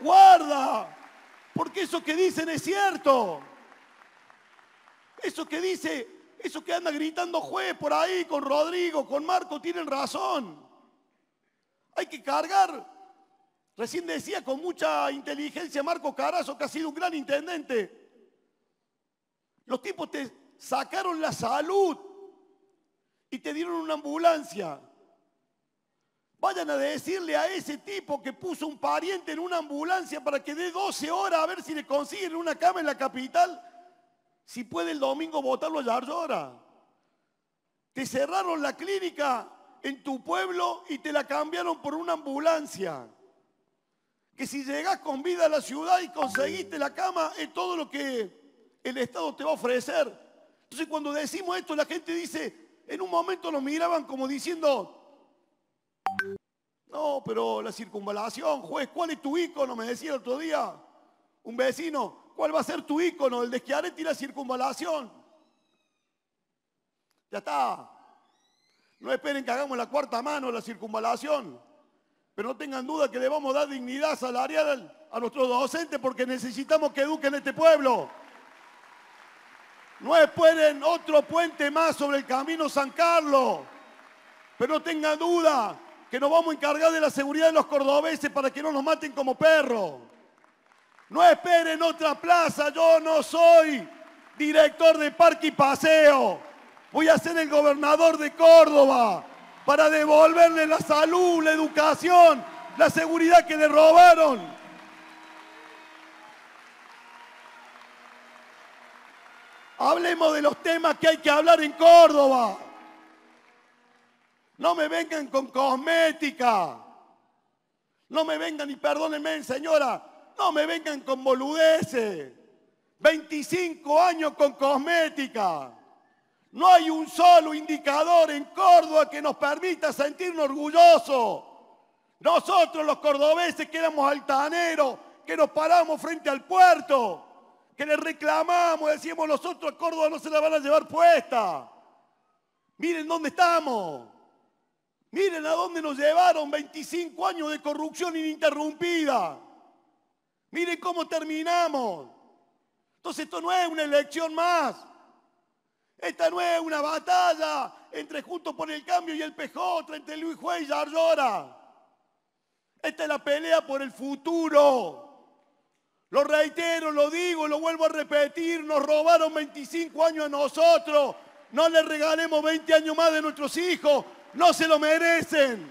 Guarda, porque eso que dicen es cierto. Eso que dice, eso que anda gritando juez por ahí con Rodrigo, con Marco, tienen razón. Hay que cargar. Recién decía con mucha inteligencia Marco Carazo que ha sido un gran intendente. Los tipos te sacaron la salud y te dieron una ambulancia. Vayan a decirle a ese tipo que puso un pariente en una ambulancia para que dé 12 horas a ver si le consiguen una cama en la capital, si puede el domingo votarlo a Yarlora. Te cerraron la clínica en tu pueblo y te la cambiaron por una ambulancia. Que si llegás con vida a la ciudad y conseguiste la cama, es todo lo que el Estado te va a ofrecer. Entonces cuando decimos esto, la gente dice, en un momento nos miraban como diciendo, no, pero la circunvalación, juez, ¿cuál es tu ícono? Me decía el otro día un vecino, ¿cuál va a ser tu ícono? El de Schiaretti y la circunvalación. Ya está. No esperen que hagamos la cuarta mano la circunvalación. Pero no tengan duda que le vamos a dar dignidad salarial a nuestros docentes porque necesitamos que eduquen este pueblo. No esperen otro puente más sobre el camino San Carlos. Pero no tengan duda que nos vamos a encargar de la seguridad de los cordobeses para que no nos maten como perros. No esperen otra plaza, yo no soy director de parque y paseo. Voy a ser el gobernador de Córdoba para devolverle la salud, la educación, la seguridad que le robaron. Hablemos de los temas que hay que hablar en Córdoba. No me vengan con cosmética. No me vengan, y perdónenme, señora, no me vengan con boludeces. 25 años con cosmética. No hay un solo indicador en Córdoba que nos permita sentirnos orgullosos. Nosotros los cordobeses que éramos altaneros, que nos paramos frente al puerto, que le reclamamos, decíamos nosotros a Córdoba no se la van a llevar puesta. Miren dónde estamos. Miren a dónde nos llevaron 25 años de corrupción ininterrumpida. Miren cómo terminamos. Entonces esto no es una elección más. Esta no es una batalla entre Juntos por el Cambio y el PJ, entre Luis Juez y Yarlora. Esta es la pelea por el futuro. Lo reitero, lo digo, lo vuelvo a repetir. Nos robaron 25 años a nosotros. No le regalemos 20 años más de nuestros hijos. No se lo merecen.